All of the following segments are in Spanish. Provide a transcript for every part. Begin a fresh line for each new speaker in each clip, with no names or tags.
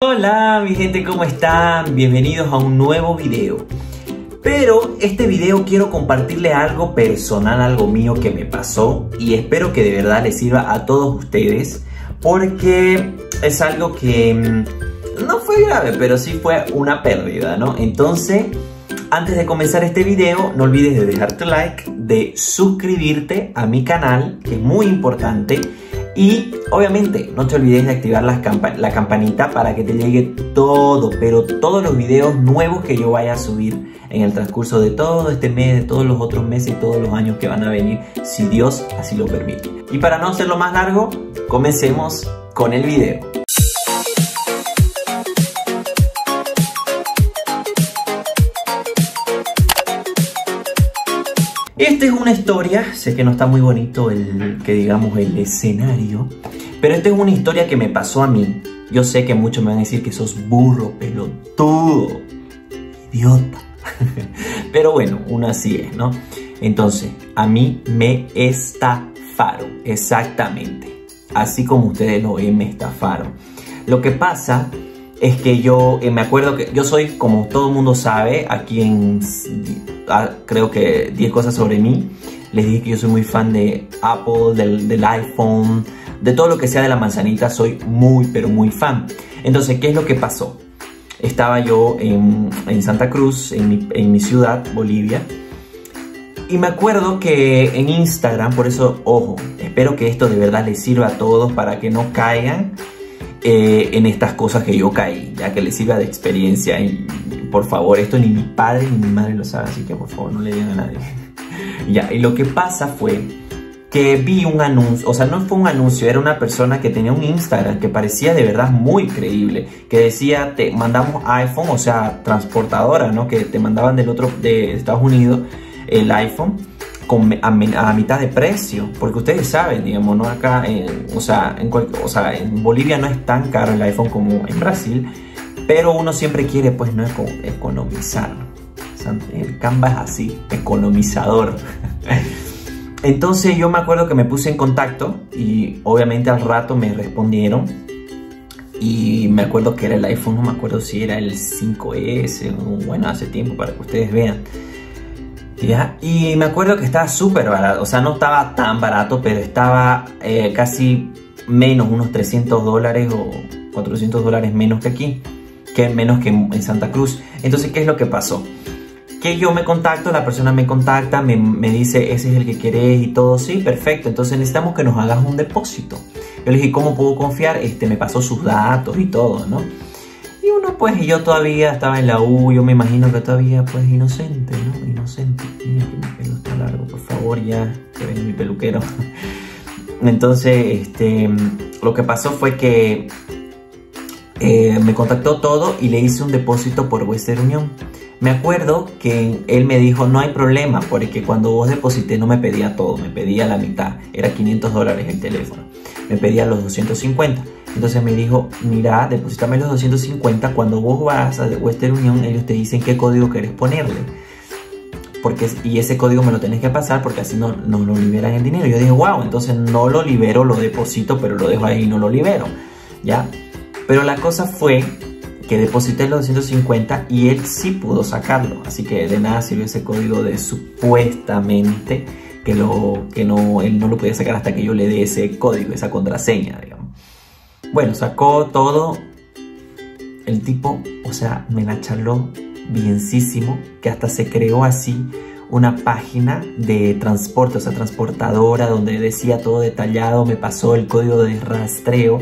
Hola mi gente, ¿cómo están? Bienvenidos a un nuevo video. Pero este video quiero compartirle algo personal, algo mío que me pasó y espero que de verdad les sirva a todos ustedes porque es algo que mm, no fue grave, pero sí fue una pérdida, ¿no? Entonces, antes de comenzar este video, no olvides de dejar like, de suscribirte a mi canal, que es muy importante y obviamente no te olvides de activar la campanita para que te llegue todo, pero todos los videos nuevos que yo vaya a subir en el transcurso de todo este mes, de todos los otros meses y todos los años que van a venir, si Dios así lo permite. Y para no hacerlo más largo, comencemos con el video. Esta es una historia, sé que no está muy bonito el que digamos el escenario, pero esta es una historia que me pasó a mí. Yo sé que muchos me van a decir que sos burro, pelotudo, idiota. pero bueno, una así es, ¿no? Entonces, a mí me estafaron, exactamente. Así como ustedes lo ven, me estafaron. Lo que pasa es que yo eh, me acuerdo que yo soy, como todo el mundo sabe, aquí en ah, creo que 10 cosas sobre mí, les dije que yo soy muy fan de Apple, del, iPhone, de todo lo que sea de la manzanita, soy muy, pero muy fan. Entonces, ¿qué es lo que pasó? Estaba yo en, Santa Cruz, en mi, en mi ciudad, Bolivia, y me acuerdo que en Instagram, por eso, ojo, espero que esto de verdad les sirva a todos para que no caigan eh, en estas cosas que yo caí, ya que les sirva de experiencia. Y por favor, esto ni mi padre ni mi madre lo sabe, así que por favor no le digan a nadie. ya, y lo que pasa fue que vi un anuncio, o sea, no fue un anuncio, era una persona que tenía un Instagram que parecía de verdad muy creíble, que decía, te mandamos iPhone, o sea, transportadora, ¿no? Que te mandaban del otro, de Estados Unidos, el iPhone a, mitad de precio, porque ustedes saben, digamos, ¿no? Acá, o, sea, en o sea, en Bolivia no es tan caro el iPhone como en Brasil, pero uno siempre quiere, pues, no economizar. el Canva es así, economizador. Entonces yo me acuerdo que me puse en contacto y obviamente al rato me respondieron y me acuerdo que era el iPhone, no me acuerdo si era el 5S, bueno, hace tiempo para que ustedes vean. Y me acuerdo que estaba súper barato, o sea, no estaba tan barato, pero estaba eh, casi menos, unos 300 dólares o 400 dólares menos que aquí, que menos que en Santa Cruz. Entonces, ¿qué es lo que pasó? Que yo me contacto, la persona me contacta, me, me dice, ese es el que querés y todo, sí, perfecto, entonces necesitamos que nos hagas un depósito. Yo le dije, ¿cómo puedo confiar? Este, me pasó sus datos y todo, ¿no? Y uno pues, yo todavía estaba en la U, yo me imagino que todavía pues inocente, ¿no? Inocente. Mira que mi pelo está largo, por favor, ya que venga mi peluquero. Entonces, este, lo que pasó fue que eh, me contactó todo y le hice un depósito por Western Union. Me acuerdo que él me dijo, no hay problema, porque cuando vos deposité no me pedía todo, me pedía la mitad, era 500 dólares el teléfono, me pedía los 250. Entonces me dijo, mira, deposítame los 250, cuando vos vas a Western Union, ellos te dicen qué código querés ponerle. Porque, y ese código me lo tenés que pasar porque así no, no lo liberan el dinero. Yo dije, wow, entonces no lo libero, lo deposito, pero lo dejo ahí y no lo libero. ¿Ya? Pero la cosa fue que deposité los 250 y él sí pudo sacarlo. Así que de nada sirvió ese código de supuestamente que, lo, que no, él no lo podía sacar hasta que yo le dé ese código, esa contraseña, digamos. Bueno, sacó todo. El tipo, o sea, me la charló bienísimo, que hasta se creó así una página de transporte, o sea, transportadora, donde decía todo detallado, me pasó el código de rastreo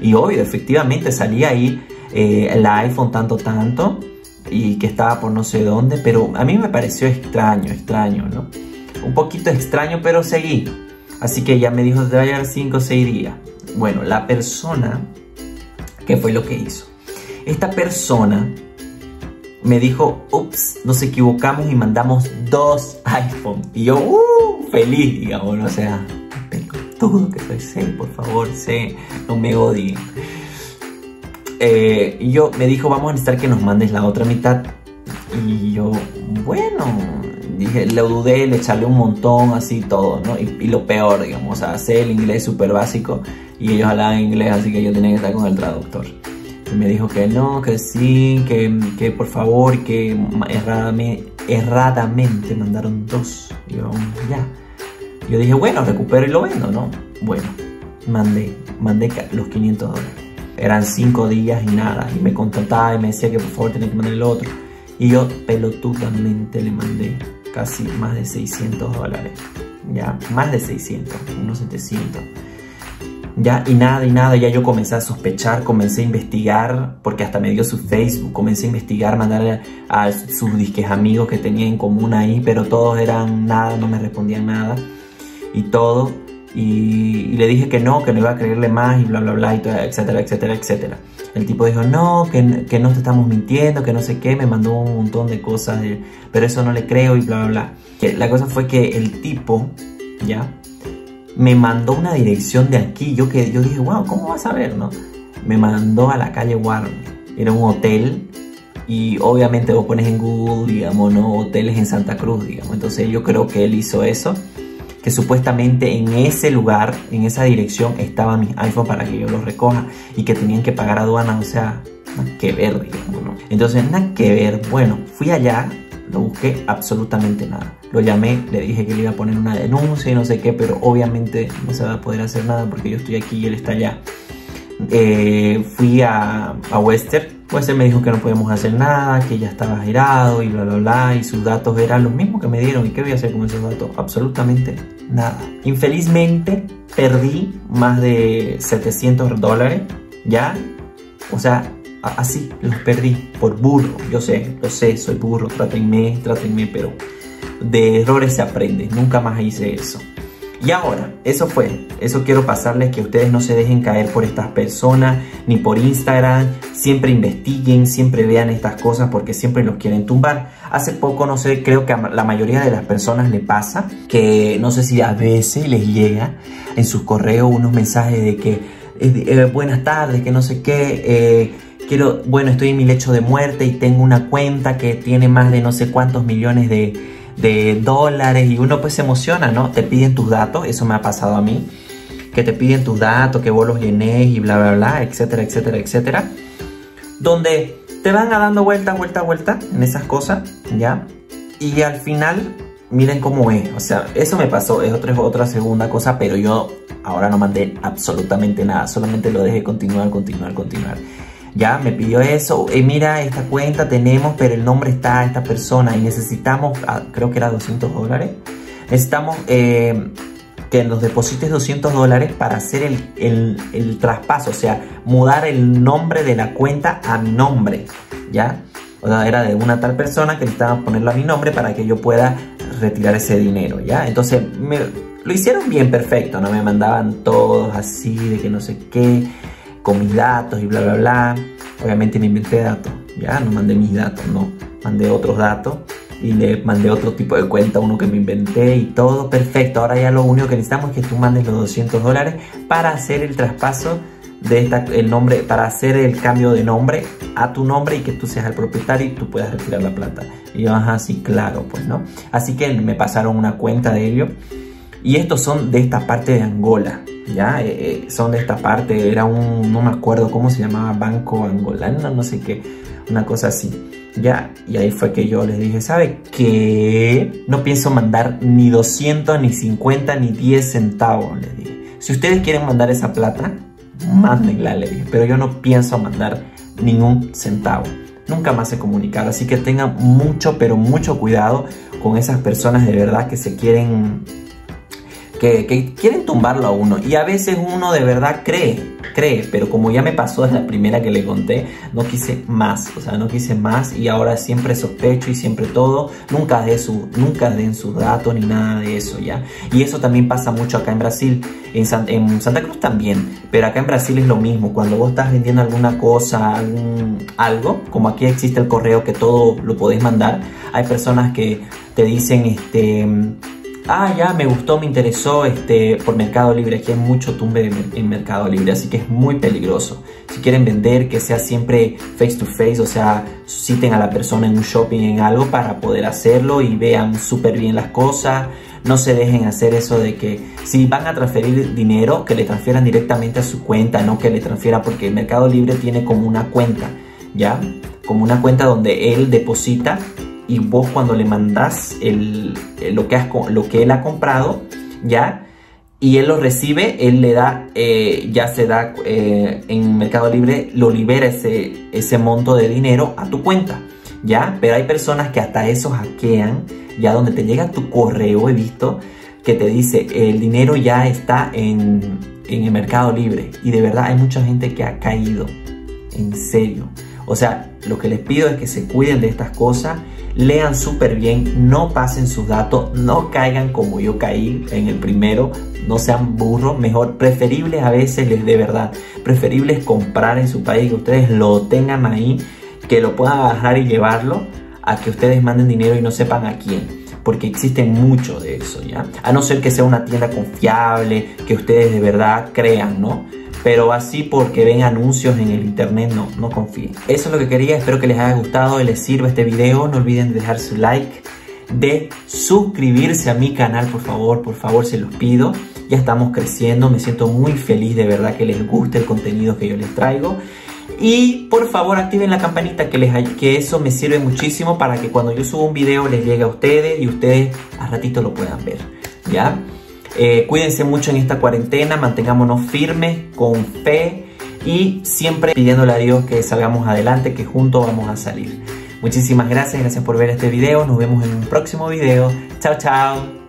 y obvio, efectivamente salía ahí eh, el iPhone tanto, tanto y que estaba por no sé dónde, pero a mí me pareció extraño, extraño, ¿no? Un poquito extraño, pero seguí. Así que ya me dijo, te va a llegar 5 o 6 días. Bueno, la persona, ¿qué fue lo que hizo? Esta persona me dijo, ups, nos equivocamos y mandamos dos iPhone. Y yo, uh, feliz, digamos, o sea, todo que soy, sé, por favor, sé, no me odien. Eh, y yo me dijo, vamos a necesitar que nos mandes la otra mitad. Y yo, bueno, dije, lo dudé, le echarle un montón, así todo, ¿no? Y, lo peor, digamos, o sea, sé el inglés súper básico y ellos hablaban inglés, así que yo tenía que estar con el traductor. Y me dijo que no, que sí, que, que por favor, que erradamente, erradamente mandaron dos. Y yo, ya. Yo dije, bueno, recupero y lo vendo, ¿no? Bueno, mandé, mandé los 500 dólares. Eran cinco días y nada. Y me contactaba y me decía que por favor tenía que mandar el otro. Y yo pelotudamente le mandé casi más de 600 dólares. Ya, más de 600, unos 700. Ya, y nada, y nada, ya yo comencé a sospechar, comencé a investigar, porque hasta me dio su Facebook, comencé a investigar, mandarle a sus disques amigos que tenía en común ahí, pero todos eran nada, no me respondían nada, y todo, y, le dije que no, que no iba a creerle más, y bla, bla, bla, y todo, etcétera, etcétera, etcétera. El tipo dijo, no, que, que no te estamos mintiendo, que no sé qué, me mandó un montón de cosas, pero eso no le creo, y bla, bla, bla. La cosa fue que el tipo, ya, me mandó una dirección de aquí. Yo, que, yo dije, wow, ¿cómo vas a ver, no? Me mandó a la calle Warren. Era un hotel y obviamente vos pones en Google, digamos, ¿no? Hoteles en Santa Cruz, digamos. Entonces yo creo que él hizo eso. Que supuestamente en ese lugar, en esa dirección, estaba mi iPhone para que yo lo recoja y que tenían que pagar aduana. O sea, nada que ver, digamos, ¿no? Entonces, nada que ver. Bueno, fui allá, lo busqué absolutamente nada. Lo llamé, le dije que le iba a poner una denuncia y no sé qué, pero obviamente no se va a poder hacer nada porque yo estoy aquí y él está allá. Eh, fui a, a Western. Western me dijo que no podíamos hacer nada, que ya estaba girado y bla bla bla. Y sus datos eran los mismos que me dieron. ¿Y qué voy a hacer con esos datos? Absolutamente nada. Infelizmente perdí más de 700 dólares. ¿Ya? O sea, así los perdí por burro. Yo sé, lo sé, soy burro, trátenme, trátenme, pero de errores se aprende. Nunca más hice eso. Y ahora, eso fue, eso quiero pasarles que ustedes no se dejen caer por estas personas ni por Instagram, siempre investiguen, siempre vean estas cosas porque siempre los quieren tumbar. Hace poco, no sé, creo que a la mayoría de las personas le pasa que no sé si a veces les llega en sus correos unos mensajes de que eh, buenas tardes, que no sé qué, eh, quiero, bueno, estoy en mi lecho de muerte y tengo una cuenta que tiene más de no sé cuántos millones de, de dólares y uno pues se emociona, ¿no? Te piden tus datos, eso me ha pasado a mí, que te piden tus datos, que vos los llenes y bla, bla, bla, etcétera, etcétera, etcétera. Donde te van a dando vuelta, vuelta, vuelta en esas cosas, ¿ya? Y al final, miren cómo es, o sea, eso me pasó, es otra, otra segunda cosa, pero yo ahora no mandé absolutamente nada, solamente lo dejé continuar, continuar, continuar ya me pidió eso, eh, mira esta cuenta tenemos, pero el nombre está a esta persona y necesitamos, ah, creo que era 200 dólares, necesitamos eh, que nos deposites 200 dólares para hacer el, el, traspaso, o sea, mudar el nombre de la cuenta a mi nombre, ¿ya? O sea, era de una tal persona que necesitaba ponerlo a mi nombre para que yo pueda retirar ese dinero, ¿ya? Entonces, me, lo hicieron bien perfecto, ¿no? Me mandaban todos así, de que no sé qué con mis datos y bla, bla, bla. Obviamente me inventé datos, ya no mandé mis datos, no, mandé otros datos y le mandé otro tipo de cuenta, uno que me inventé y todo perfecto. Ahora ya lo único que necesitamos es que tú mandes los 200 dólares para hacer el traspaso de esta, el nombre, para hacer el cambio de nombre a tu nombre y que tú seas el propietario y tú puedas retirar la plata. Y yo, ajá, sí, claro, pues, ¿no? Así que me pasaron una cuenta de ellos y estos son de esta parte de Angola, ¿ya? Eh, eh, son de esta parte, era un, no me acuerdo cómo se llamaba, Banco Angolano, no sé qué, una cosa así, ¿ya? Y ahí fue que yo les dije, ¿sabe qué? No pienso mandar ni 200, ni 50, ni 10 centavos, les dije. Si ustedes quieren mandar esa plata, mándenla, les dije, pero yo no pienso mandar ningún centavo. Nunca más se comunicar, así que tengan mucho, pero mucho cuidado con esas personas de verdad que se quieren que, quieren tumbarlo a uno. Y a veces uno de verdad cree, cree, pero como ya me pasó en la primera que le conté, no quise más, o sea, no quise más y ahora siempre sospecho y siempre todo, nunca de su, nunca den ni nada de eso, ¿ya? Y eso también pasa mucho acá en Brasil, en, en Santa Cruz también, pero acá en Brasil es lo mismo, cuando vos estás vendiendo alguna cosa, algún, algo, como aquí existe el correo que todo lo podés mandar, hay personas que te dicen, este ah, ya me gustó, me interesó este, por Mercado Libre. Aquí hay mucho tumbe en Mercado Libre, así que es muy peligroso. Si quieren vender, que sea siempre face to face, o sea, citen a la persona en un shopping, en algo, para poder hacerlo y vean súper bien las cosas. no se dejen hacer eso de que si van a transferir dinero, que le transfieran directamente a su cuenta, no que le transfiera porque Mercado Libre tiene como una cuenta, ¿ya? Como una cuenta donde él deposita y vos cuando le mandás el, lo, que has, lo que él ha comprado, ¿ya? y él lo recibe, él le da, eh, ya se da eh, en Mercado Libre, lo libera ese, ese monto de dinero a tu cuenta, ¿ya? Pero hay personas que hasta eso hackean, ya donde te llega tu correo, he visto, que te dice, el dinero ya está en, en el Mercado Libre. Y de verdad hay mucha gente que ha caído, en serio. O sea, lo que les pido es que se cuiden de estas cosas, lean súper bien, no pasen sus datos, no caigan como yo caí en el primero, no sean burros, mejor, preferible a veces, de verdad, preferible es comprar en su país, que ustedes lo tengan ahí, que lo puedan bajar y llevarlo, a que ustedes manden dinero y no sepan a quién porque existen mucho de eso, ¿ya? A no ser que sea una tienda confiable, que ustedes de verdad crean, ¿no? pero así porque ven anuncios en el internet, no, no confíen. Eso es lo que quería, espero que les haya gustado les sirva este video. No olviden dejar su like, de suscribirse a mi canal, por favor, por favor, se los pido. Ya estamos creciendo, me siento muy feliz de verdad que les guste el contenido que yo les traigo. Y por favor activen la campanita que, les, que eso me sirve muchísimo para que cuando yo suba un video les llegue a ustedes y ustedes a ratito lo puedan ver. ¿Ya? Eh, cuídense mucho en esta cuarentena, mantengámonos firmes, con fe y siempre pidiéndole a Dios que salgamos adelante, que juntos vamos a salir. Muchísimas gracias, gracias por ver este video, nos vemos en un próximo video. Chao, chao.